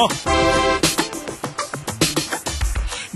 Uh.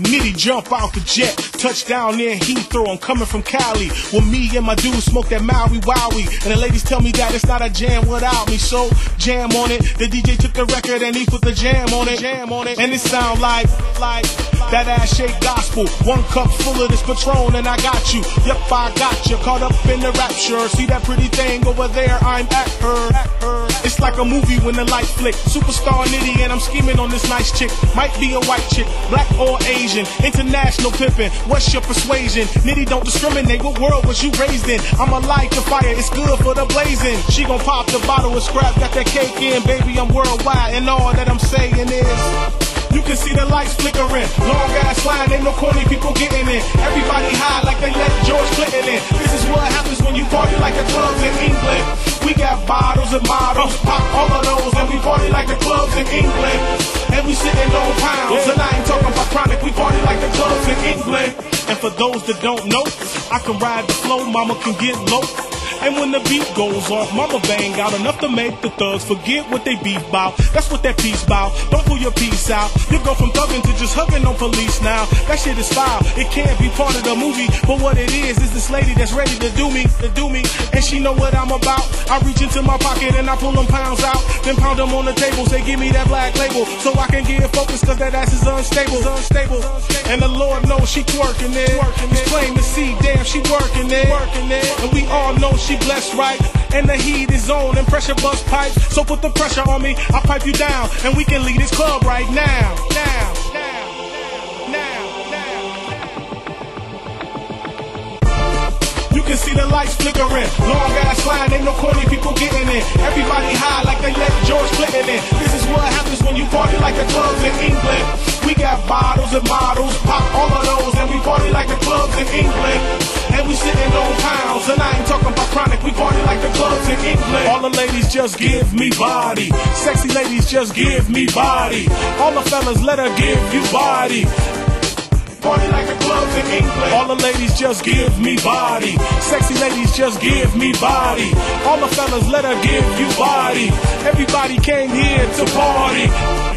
Nitty jump out the jet, touchdown near Heathrow. I'm coming from Cali. With me and my dudes smoke that Maui Wowie. And the ladies tell me that it's not a jam without me. So jam on it. The DJ took the record and he put the jam on it. Jam on it. And it sound like, like, that ass shake gospel. One cup full of this Patron and I got you. Yep, I got you. Caught up in the rapture. See that pretty thing over there? I'm at her. At her. It's like a movie when the light flick. Superstar nitty and I'm scheming on this nice chick. Might be a white chick, black or Asian. International pimpin'. What's your persuasion? Nitty don't discriminate. What world was you raised in? I'm a light to fire. It's good for the blazing. She gon' pop the bottle of scrap. Got that cake in, baby. I'm worldwide. And all that I'm saying is. You can see the lights flickering. Long ass line, ain't no corny people getting in. Everybody high like they let George Clinton in. This is what happens when you party like the clubs in England. We got bottles and models, pop all of those, and we party like the clubs in England. And we sitting on pounds, and I ain't talking about chronic. We party like the clubs in England. And for those that don't know, I can ride the flow, mama can get low. And when the beat goes off, mama bang out enough to make the thugs forget what they beef bout. That's what that piece bout. Don't pull your piece out. You go from thugging to just hugging on police now. That shit is foul. It can't be part of the movie. But what it is, is this lady that's ready to do me, to do me. And she know what I'm about. I reach into my pocket and I pull them pounds out. Then pound them on the table. Say, give me that black label. So I can get focused, cause that ass is unstable. unstable. And the Lord knows she twerking it. It's plain to see, damn, she working it. And we all know she blessed right. And the heat is on and pressure bust pipes. So put the pressure on me, I'll pipe you down. And we can leave this club right now. Now, can see the lights flickering. Long ass line, ain't no corny people getting in. Everybody high like they let George Clinton in. This is what happens when you party like the clubs in England. We got bottles and models, pop all of those, and we party like the clubs in England. And we sitting on pounds, and I ain't talking about chronic. We party like the clubs in England. All the ladies just give me body. Sexy ladies just give me body. All the fellas let her give you body. Party like the clubs in England. All the ladies just give me body. Sexy ladies just give me body. All the fellas let her give you body. Everybody came here to party.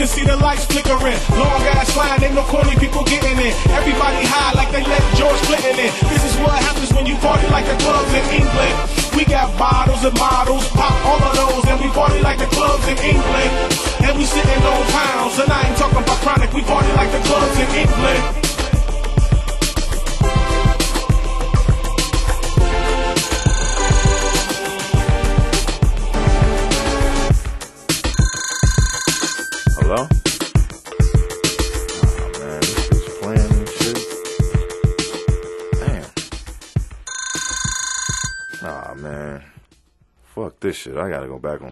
Can see the lights flickering. Long ass line, ain't no corny people getting in. Everybody high like they let George Clinton in. This is what happens when you party like the clubs in England. We got bottles and models, pop all of those, and we party like the clubs in England. Man. Fuck this shit. I gotta go back on.